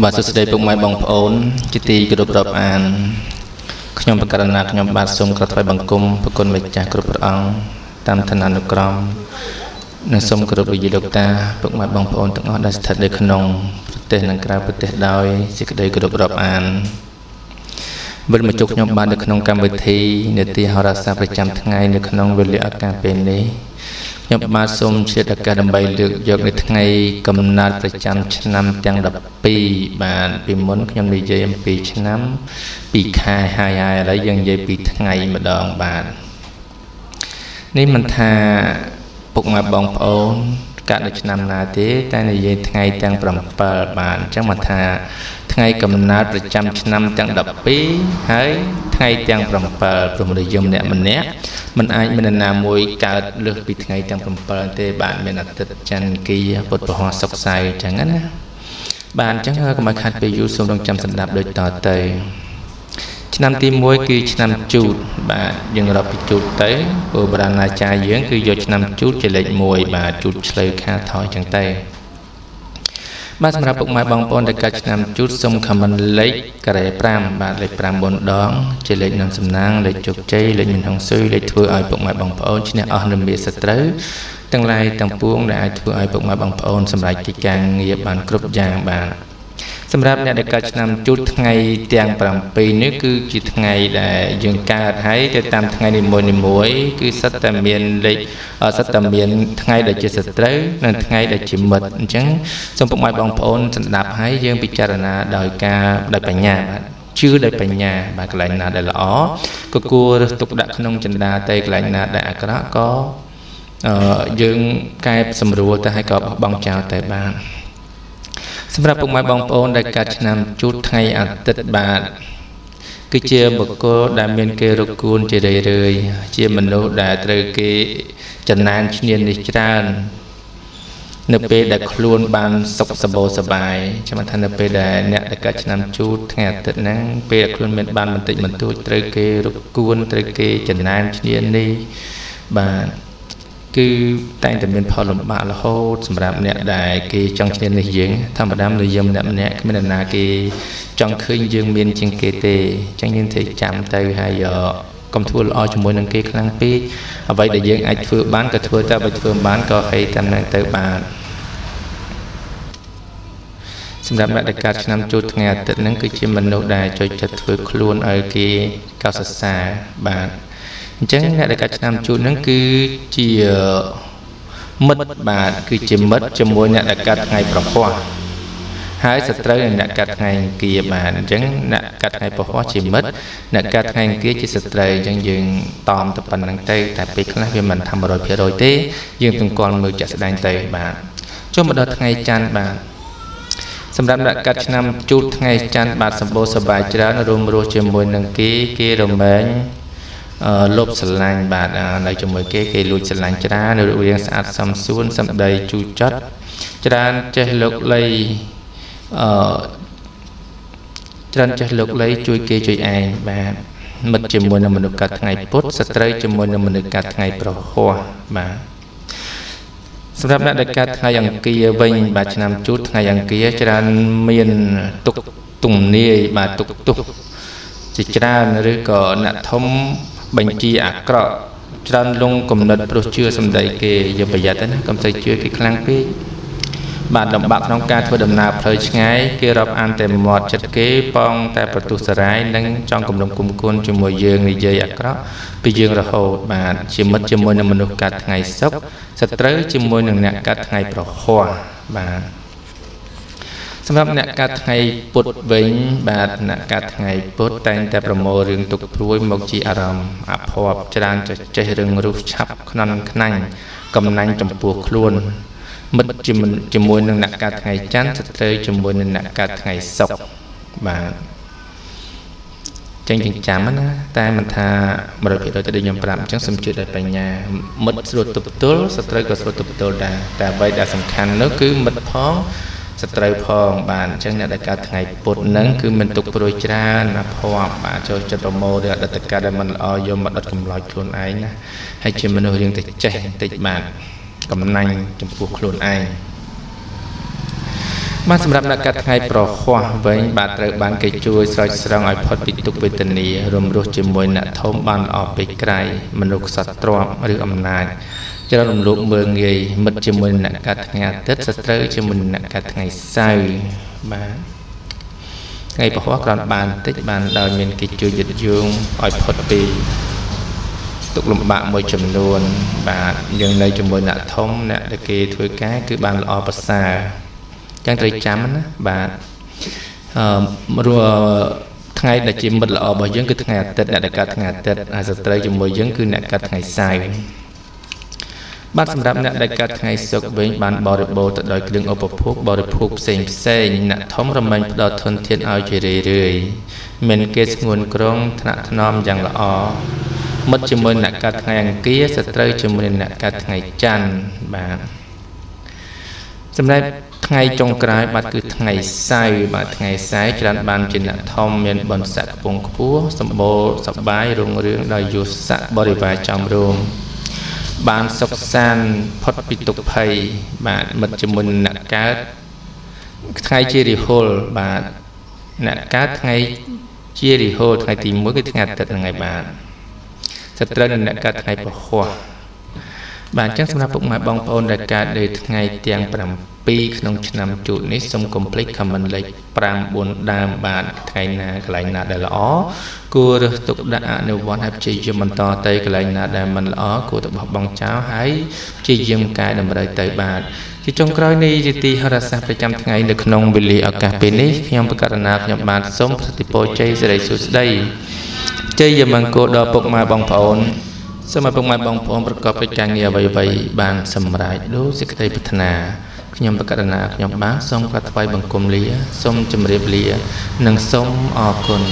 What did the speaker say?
បាទសួស្តីពុកម៉ែបងប្អូនជាទីគោរពរាប់អានខ្ញុំបកករណាខ្ញុំបាទសូមក្រាបថ្វាយបង្គំប្រគុណម្ចាស់គ្រប់ព្រះអង្គតាមឋានានុក្រមនិងសូមគោរពវិយលោកតាពុកម៉ែបងប្អូនទាំងអស់ដែលស្ថិតនៅក្នុងប្រទេសនិងក្រៅប្រទេសដោយសេចក្តីគោរពរាប់អានវិលមកជួបខ្ញុំបាននៅក្នុងកម្មវិធីនេតិហោរាសាស្ត្រប្រចាំថ្ងៃនៅក្នុងវេលាឱកាសពេលនេះ ខ្ញុំបាទសូមជាឱកាសដើម្បីលើកយកនៅថ្ងៃកំណត់ប្រចាំឆ្នាំទាំង12បាទពីមុនខ្ញុំនិយាយអំពីឆ្នាំពីខែហើយហើយឥឡូវយើងនិយាយពីថ្ងៃម្ដងបាទនេះមិនថាពុកម៉ែបងប្អូន កាត់នៅឆ្នាំណាទេ តែនិយាយថ្ងៃទាំង7បាទអញ្ចឹងមកថា ថ្ងៃកំណើតប្រចាំឆ្នាំទាំង12ហើយថ្ងៃទាំង7ព្រមនិយមអ្នកម្នាក់มันអាចមានណាមួយកើតលើសពីថ្ងៃទាំង7ទេបាទមានអាទិត្យច័ន្ទគីពុទ្ធពហុសុខសៅអញ្ចឹងណាបាទអញ្ចឹងកុំឲ្យខាត់ពេលយូរសូមរងចាំស្ដាប់ដូចតទៅ ឆ្នាំទី1គឺឆ្នាំជូតបាទយើងរាប់ពីជូតទៅព្រោះបរាណាចារ្យយើងគឺយកឆ្នាំជូតជាលេខ1បាទជូតឆ្លូវខាថយចឹងទៅបាទសម្រាប់ពុកម៉ែបងប្អូនដែលកើតឆ្នាំជូតសូមខមមិនលេខការ៉េ5បាទលេខ5 4ដងជាលេខនាំសំណាងលេខជោគជ័យលេខមានហងស៊ុយលេខធ្វើឲ្យពុកម៉ែបងប្អូនឈ្នះអស់នឹងមានសត្រូវទាំងឡាយទាំងពួងដែលអាចធ្វើឲ្យពុកម៉ែបងប្អូនសម្រេចកិច្ចការងារបានគ្រប់យ៉ាងបាទ សម្រាប់អ្នកដែលកើតឆ្នាំជូតថ្ងៃទាំង7នេះគឺជាថ្ងៃដែលយើងកើតហើយទៅតាមថ្ងៃនីមួយនីមួយគឺសិតតែមានលេខសិតតែមានថ្ងៃដែលជាសត្រូវនិងថ្ងៃដែលជាមិត្តអញ្ចឹងសូមពុកម៉ែបងប្អូនស្ដាប់ហើយយើងពិចារណាដោយការដោយបញ្ញាបាទជឿដោយបញ្ញាបាទកន្លែងណាដែលល្អក៏គួររើសទុកដាក់ក្នុងចិន្តាតែកន្លែងណាដែលអាក្រក់ក៏យើងកែសម្រួលទៅហើយក៏បោះបង់ចោលទៅបាន សម្រាប់ពុកម៉ែបងប្អូនដែលកើតឆ្នាំជូតថ្ងៃអាទិត្យបាទគឺជាបុគ្គលដែលមានគេរកួនជារឿយរឿយជាមនុស្សដែលត្រូវគេចំណានឈ្នាននេះច្រើននៅពេលដែលខ្លួនបានសុខសបោសបាយចាំថានៅពេលដែលអ្នកដែលកើតឆ្នាំជូតថ្ងៃអាទិត្យហ្នឹងពេលដែលខ្លួនមានបានបន្តិចបន្តួចត្រូវគេរកួនត្រូវគេចំណានឈ្នាននេះបាទ គឺតែងតែមានផលលំបាករហូតសម្រាប់អ្នកដែលគេចង់ឈ្នះនេះយើងធម្មតាមនុស្សយើងម្នាក់ម្នាក់គ្មានអ្នកណាគេចង់ឃើញយើងមានជាងគេទេអញ្ចឹងយើងត្រូវចាំទៅហើយកុំធ្វើល្អជាមួយនឹងគេខ្លាំងពេកអ្វីដែលយើងអាចធ្វើបានក៏ធ្វើតែបើធ្វើមិនបានក៏ហីតាមនឹងទៅបានសម្រាប់អ្នកដែលកើតឆ្នាំជួតថ្ងៃអាទិត្យហ្នឹងគឺជាមនុស្សដែលចូលចិត្តធ្វើខ្លួនឲ្យគេកោតសរសើរបាទ អញ្ចឹងអ្នកដែលកាត់ឆ្នាំជូតហ្នឹងគឺជាមិត្តបាទគឺជាមិត្តជាមួយអ្នកដែលកាត់ថ្ងៃប្រហោះហើយសត្រូវនឹងអ្នកកាត់ថ្ងៃអង្គារបាទអញ្ចឹងអ្នកកាត់ថ្ងៃប្រហោះជាមិត្តអ្នកកាត់ថ្ងៃអង្គារជាសត្រូវអញ្ចឹងយើងតอมទៅប៉ុណ្្នឹងទៅតែពេលខ្លះវាមិនថា100%ទេយើងទង្កល់មើលចាក់ស្ដែងទៅបាទចុះមកដល់ថ្ងៃច័ន្ទបាទសម្រាប់អ្នកកាត់ឆ្នាំជូតថ្ងៃច័ន្ទបាទសម្បូរសប្បាយច្រើនរួមរស់ជាមួយនឹងគេគេរមែង លុបស្រឡាញ់បាទនៅជាមួយគេគេលួចស្រឡាញ់ច្រើននៅរូបរាងស្អាតសមសួនសម្ដីជូរចត់ច្រើនចេះលោកលៃអឺច្រើនចេះលោកលៃជួយគេជួយឯងបាទមិត្តជាមួយនឹងមនុស្សកាត់ថ្ងៃពុទ្ធសត្រូវជាមួយនឹងមនុស្សកាត់ថ្ងៃប្រហោះបាទសម្រាប់អ្នកដែលកាត់ថ្ងៃអង្គារវិញបាទឆ្នាំជូតថ្ងៃអង្គារច្រើនមានទុកទំនាយបាទទុកទុកជាច្រើនឬក៏អ្នកធំ បញ្ជាអាក្រក់ច្រើនលងគំនិតព្រោះជឿសម្ដីគេយកប្រយ័ត្នណាកុំទៅជឿគេខ្លាំងពេកបាទលំបាកក្នុងការធ្វើដំណើរផ្លូវឆ្ងាយគេរាប់អានតែមាត់ចិត្តគេប៉ងតែប្រទុសរាយនិងចង់គំរំគុំគុណជាមួយយើងនិយាយអាក្រក់ពីយើងរហូតបាទជាមិត្តជាមួយនឹងមនុស្សកាត់ថ្ងៃសុខសត្រូវជាមួយនឹងអ្នកកាត់ថ្ងៃប្រហោះបាទ សម្រាប់អ្នកកាត់ថ្ងៃពុទ្ធវិញបាទអ្នកកាត់ថ្ងៃពុទ្ធតែងតែប្រមូលរឿងទុកព្រួយមកជាអារម្មណ៍អភ័ព្វច្រើនចេះរឿងរុះឆាប់ខ្នន់ខ្នាញ់កំណាញ់ចំពោះខ្លួនមិត្តជាមួយនឹងអ្នកកាត់ថ្ងៃច័ន្ទស្ត្រូវជាមួយនឹងអ្នកកាត់ថ្ងៃសុក្របាទចឹងចឹងចាំណាតែមិនថា100%ទៅដូចខ្ញុំប្រាប់អញ្ចឹងសំជឿដោយបញ្ញាមិត្តស្រួតទប់ទល់សត្រូវក៏ស្រួតទប់ទល់ដែរតែអ្វីដែលសំខាន់នោះគឺមិត្តផង សត្រូវផងបាទអញ្ចឹងអ្នកដែលកើតថ្ងៃពុធហ្នឹងគឺមិនទុកព្រួយច្រើនណាភ័ព្វបាទចូលចិត្តប្រមូលឬអតីតកាលដែលមិនល្អយកមកដុតកម្លោចខ្លួនឯងណាហើយជាមនុស្សរៀងតែចេះបន្តិចបាទកំណាញ់ចំពោះខ្លួនឯងបាទសម្រាប់អ្នកកាត់ថ្ងៃប្រហោះវិញបាទត្រូវបានគេជួយស្រោចស្រង់ឲ្យផុតពីទុក្ខវេទនារំរស់ជាមួយអ្នកធំបានល្អពេកក្រៃមនុស្សសត្វទ្របឬអំណាច ច្រើនរំលោភមើងងាយមិត្តជាមួយអ្នកកាត់ថ្ងៃអាទិត្យសត្រូវជាមួយអ្នកកាត់ថ្ងៃសៅរ៍បាទថ្ងៃប្រហោះគ្រាន់បានតិចបានដោយមានគេជួយយឹតយងឲ្យផុតពីទុកលំបាកមួយចំនួន បាទយើងនៅជាមួយអ្នកធំអ្នកដែលគេធ្វើការគឺបានល្អប្រសើរចឹងត្រូវចាំណាបាទអឺរួថ្ងៃដែលជាមិត្តល្អរបស់យើងគឺថ្ងៃអាទិត្យអ្នកដែលកើតថ្ងៃអាទិត្យហើយសត្រូវជាមួយយើងគឺអ្នកកើតថ្ងៃសៅរ៍ បាទសម្រាប់អ្នកដែលកើតថ្ងៃសុក្រវិញបានបរិបូរទៅដោយគ្រឿងឧបភោគបរិភោគផ្សេងផ្សេងអ្នកធំរមែងផ្ដល់ធនធានឲ្យជារឿយរឿយមានគេស្ងួនក្រងថ្នាក់ថ្នមយ៉ាងល្អមិត្តជាមួយអ្នកកើតថ្ងៃអង្គារសត្រូវជាមួយអ្នកកើតថ្ងៃច័ន្ទបាទសម្រាប់ថ្ងៃចុងក្រោយបាទគឺថ្ងៃសៅរ៍បាទថ្ងៃសៅរ៍ច្រើនបានជាអ្នកធំមានបុណ្យស័ក្តិខ្ពង់ខ្ពស់សម្បូរសប្បាយរុងរឿងដោយយុស័ក្តិបរិវារចំរួម បានសុខសាន្តផុតពីទុក្ខភ័យបាទមិត្តជាមួយអ្នកកើតថ្ងៃជារិហុលបាទអ្នកកើតថ្ងៃជារិហុលថ្ងៃទី1គឺថ្ងៃអាទិត្យហ្នឹងហើយបាទសត្រូវនឹងអ្នកកើតថ្ងៃពហុបាទអញ្ចឹងសម្រាប់ពុកម៉ែបងប្អូនដែលកើតនៅថ្ងៃទាំង7 ក្នុងឆ្នាំជូតនេះសូមកុំភ្លេច comment លេខ5 4ដើមបាទថ្ងៃណាកន្លែងណាដែលល្អគួររើសទុកដាក់អនុវត្តហើយព្យាយាមបន្តទៅកន្លែងណាដែលមិនល្អគួរទៅបោះបង់ចោលហើយព្យាយាមកែតម្រូវទៅបាទជាចុងក្រោយនៃនីតិហោរាសាស្ត្រប្រចាំថ្ងៃនៅក្នុងវេលាឱកាសពេលនេះខ្ញុំបកករណាខ្ញុំបាទសូមប្រតិពោជ័យសិរីសួស្តីជ័យយមង្គលដល់ពុកម៉ែបងប្អូនសូមឲ្យពុកម៉ែបងប្អូនប្រកបដោយការងារអ្វីៗបានសម្រេចដូចសេចក្តីប្រាថ្នា ខ្ញុំបកករណាខ្ញុំបាទសូមក្រាបថ្វាយបង្គំលាសូមជម្រាបលា និងសូមអរគុណ